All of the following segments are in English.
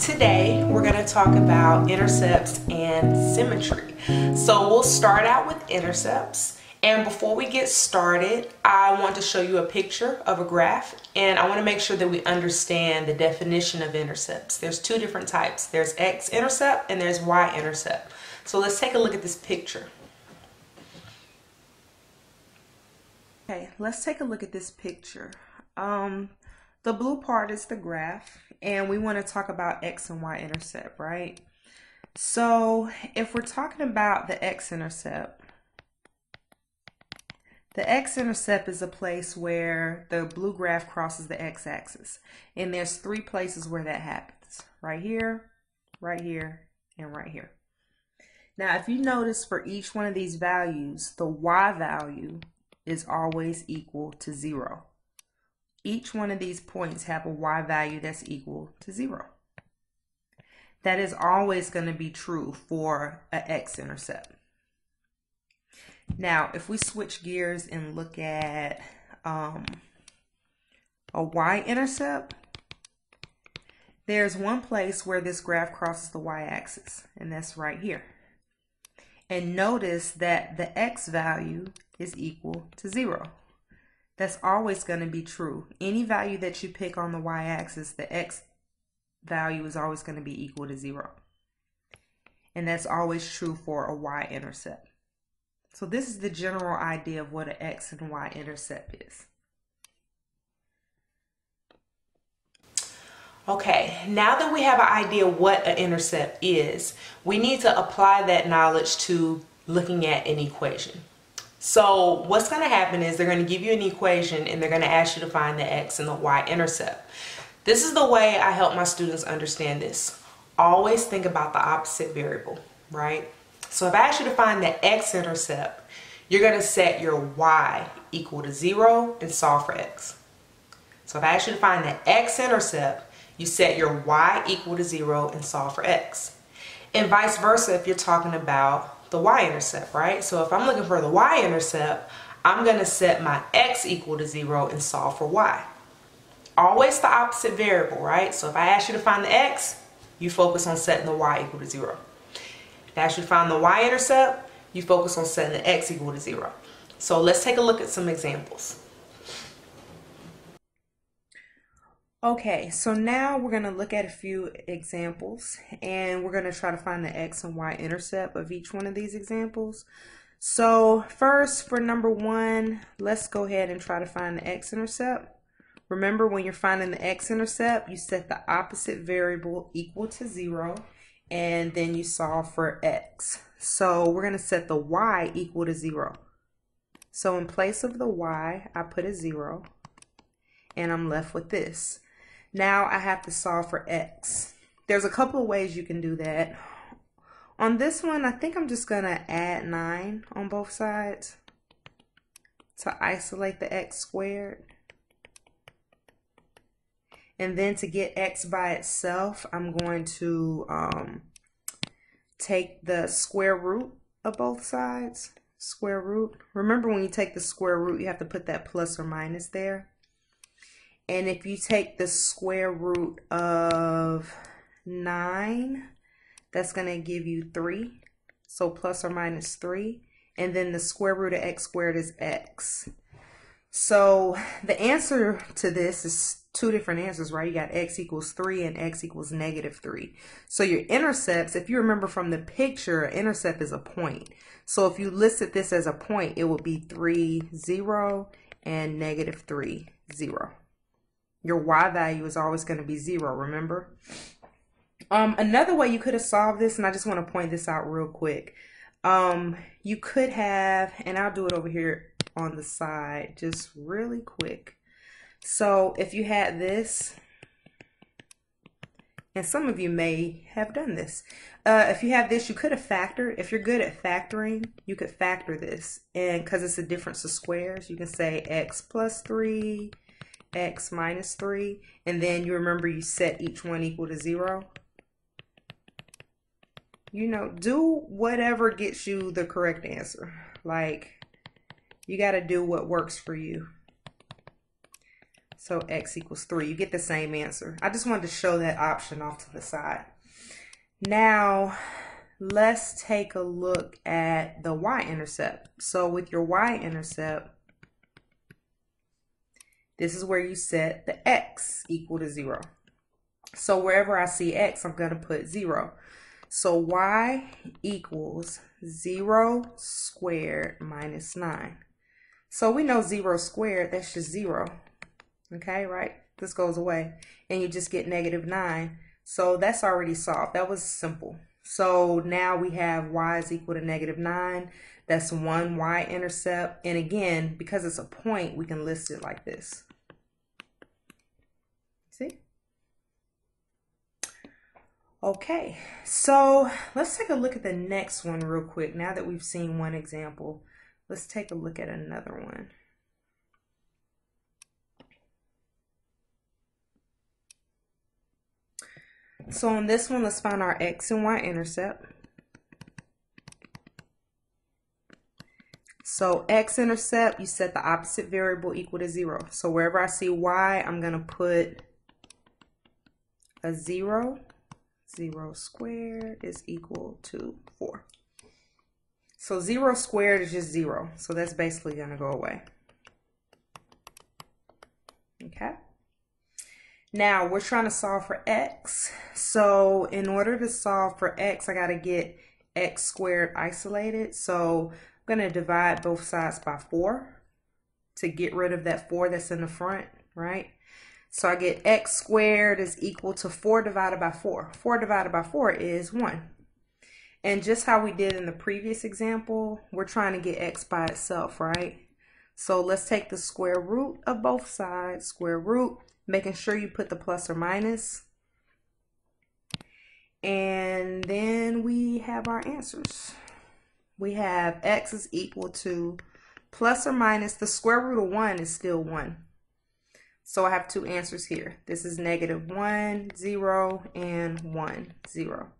Today we're going to talk about intercepts and symmetry. So we'll start out with intercepts and before we get started I want to show you a picture of a graph and I want to make sure that we understand the definition of intercepts. There's two different types. There's x-intercept and there's y-intercept. So let's take a look at this picture. Okay, let's take a look at this picture. Um, the blue part is the graph and we want to talk about x and y intercept, right? So if we're talking about the x-intercept, the x-intercept is a place where the blue graph crosses the x-axis. And there's three places where that happens. Right here, right here, and right here. Now, if you notice for each one of these values, the y value is always equal to zero each one of these points have a y value that's equal to zero. That is always going to be true for an x-intercept. Now, if we switch gears and look at um, a y-intercept, there's one place where this graph crosses the y-axis, and that's right here. And notice that the x value is equal to zero. That's always going to be true. Any value that you pick on the y-axis, the x value is always going to be equal to 0. And that's always true for a y-intercept. So this is the general idea of what an x and y-intercept is. Okay, now that we have an idea what an intercept is, we need to apply that knowledge to looking at an equation. So what's going to happen is they're going to give you an equation and they're going to ask you to find the x and the y intercept. This is the way I help my students understand this. Always think about the opposite variable, right? So if I ask you to find the x-intercept, you're going to set your y equal to 0 and solve for x. So if I ask you to find the x-intercept, you set your y equal to 0 and solve for x. And vice versa if you're talking about the y-intercept, right? So if I'm looking for the y-intercept, I'm going to set my x equal to 0 and solve for y. Always the opposite variable, right? So if I ask you to find the x, you focus on setting the y equal to 0. If I ask you to find the y-intercept, you focus on setting the x equal to 0. So let's take a look at some examples. Okay, so now we're going to look at a few examples and we're going to try to find the x and y intercept of each one of these examples. So first for number one, let's go ahead and try to find the x-intercept. Remember when you're finding the x-intercept, you set the opposite variable equal to zero and then you solve for x. So we're going to set the y equal to zero. So in place of the y, I put a zero and I'm left with this. Now I have to solve for x. There's a couple ways you can do that. On this one, I think I'm just going to add 9 on both sides to isolate the x squared. And then to get x by itself, I'm going to um, take the square root of both sides. Square root. Remember when you take the square root, you have to put that plus or minus there. And if you take the square root of 9, that's going to give you 3. So plus or minus 3. And then the square root of x squared is x. So the answer to this is two different answers, right? You got x equals 3 and x equals negative 3. So your intercepts, if you remember from the picture, intercept is a point. So if you listed this as a point, it would be 3, 0 and negative 3, 0. Your y value is always going to be zero, remember? Um, another way you could have solved this, and I just want to point this out real quick. Um, you could have, and I'll do it over here on the side, just really quick. So if you had this, and some of you may have done this. Uh, if you have this, you could have factored. If you're good at factoring, you could factor this. And because it's a difference of squares, you can say x plus 3 x minus 3, and then you remember you set each one equal to 0. You know, do whatever gets you the correct answer. Like, you got to do what works for you. So x equals 3. You get the same answer. I just wanted to show that option off to the side. Now, let's take a look at the y-intercept. So with your y-intercept, this is where you set the x equal to 0. So wherever I see x, I'm going to put 0. So y equals 0 squared minus 9. So we know 0 squared, that's just 0. Okay, right? This goes away. And you just get negative 9. So that's already solved. That was simple. So now we have y is equal to negative 9. That's one y-intercept. And again, because it's a point, we can list it like this. See? Okay, so let's take a look at the next one real quick. Now that we've seen one example, let's take a look at another one. So on this one, let's find our x and y intercept. So x-intercept, you set the opposite variable equal to 0. So wherever I see y, I'm going to put a 0. 0 squared is equal to 4. So 0 squared is just 0. So that's basically going to go away. Okay. Now we're trying to solve for x. So in order to solve for x, I got to get x squared isolated. So I'm going to divide both sides by 4 to get rid of that 4 that's in the front, right? So I get x squared is equal to 4 divided by 4. 4 divided by 4 is 1. And just how we did in the previous example, we're trying to get x by itself, right? So let's take the square root of both sides, square root making sure you put the plus or minus. And then we have our answers. We have x is equal to plus or minus, the square root of 1 is still 1. So I have two answers here. This is negative 1, 0, and 1, 0.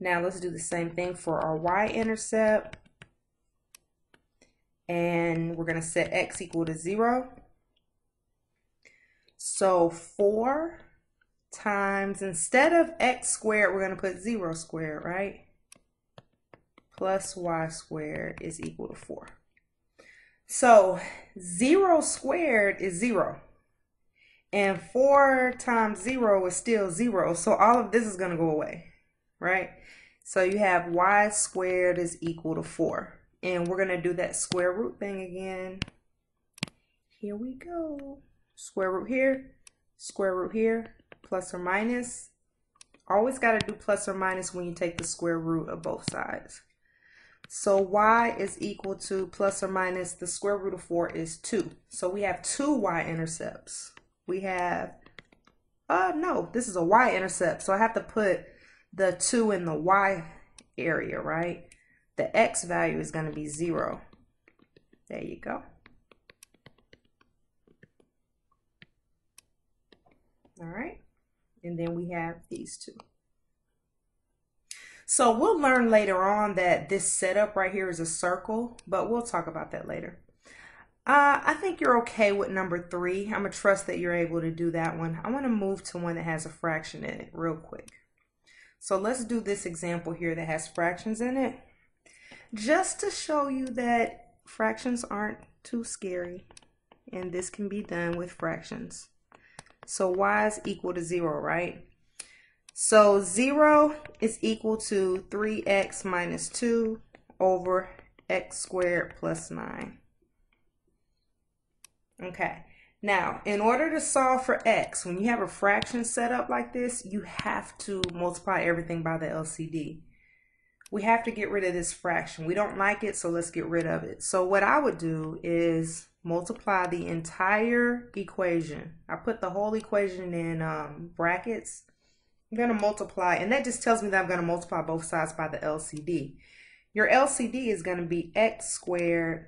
Now let's do the same thing for our y-intercept and we're going to set x equal to 0. So 4 times, instead of x squared, we're going to put 0 squared, right? Plus y squared is equal to 4. So 0 squared is 0. And 4 times 0 is still 0. So all of this is going to go away, right? So you have y squared is equal to 4. And we're going to do that square root thing again. Here we go. Square root here, square root here, plus or minus. Always got to do plus or minus when you take the square root of both sides. So y is equal to plus or minus the square root of 4 is 2. So we have two y-intercepts. We have, uh, no, this is a y-intercept. So I have to put the 2 in the y area, right? the x value is going to be 0. There you go. All right. And then we have these two. So we'll learn later on that this setup right here is a circle, but we'll talk about that later. Uh, I think you're okay with number three. I'm going to trust that you're able to do that one. I want to move to one that has a fraction in it real quick. So let's do this example here that has fractions in it just to show you that fractions aren't too scary and this can be done with fractions. So y is equal to 0, right? So 0 is equal to 3x minus 2 over x squared plus 9. Okay, now in order to solve for x, when you have a fraction set up like this, you have to multiply everything by the LCD we have to get rid of this fraction. We don't like it, so let's get rid of it. So what I would do is multiply the entire equation. I put the whole equation in um, brackets. I'm going to multiply, and that just tells me that I'm going to multiply both sides by the LCD. Your LCD is going to be x squared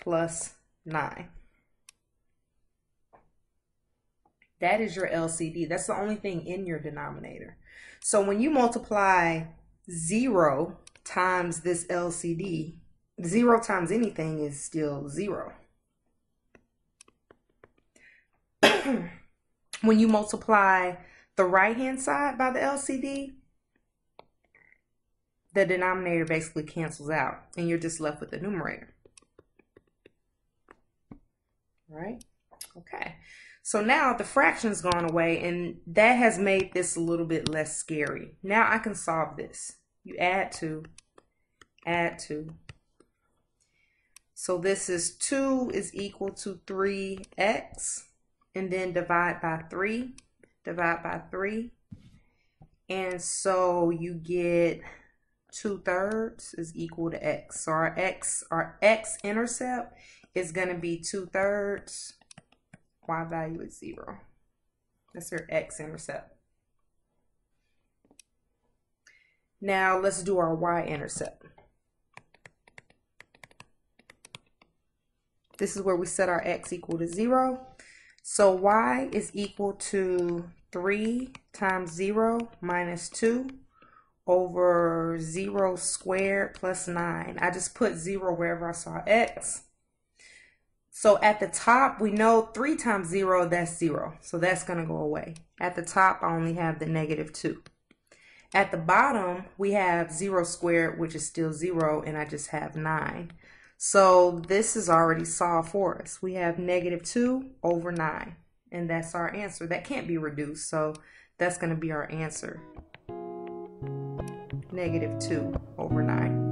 plus 9. That is your LCD. That's the only thing in your denominator. So when you multiply 0 times this LCD, 0 times anything is still 0. when you multiply the right-hand side by the LCD, the denominator basically cancels out and you're just left with the numerator. Right? Okay. So now the fraction's gone away and that has made this a little bit less scary. Now I can solve this. You add 2, add 2. So this is 2 is equal to 3x and then divide by 3, divide by 3. And so you get 2 thirds is equal to x. So our x, our x intercept is going to be 2 thirds. Y value is 0. That's your x intercept. Now let's do our y intercept. This is where we set our x equal to 0. So y is equal to 3 times 0 minus 2 over 0 squared plus 9. I just put 0 wherever I saw x. So at the top, we know 3 times 0, that's 0. So that's going to go away. At the top, I only have the negative 2. At the bottom, we have 0 squared, which is still 0, and I just have 9. So this is already solved for us. We have negative 2 over 9, and that's our answer. That can't be reduced, so that's going to be our answer negative 2 over 9.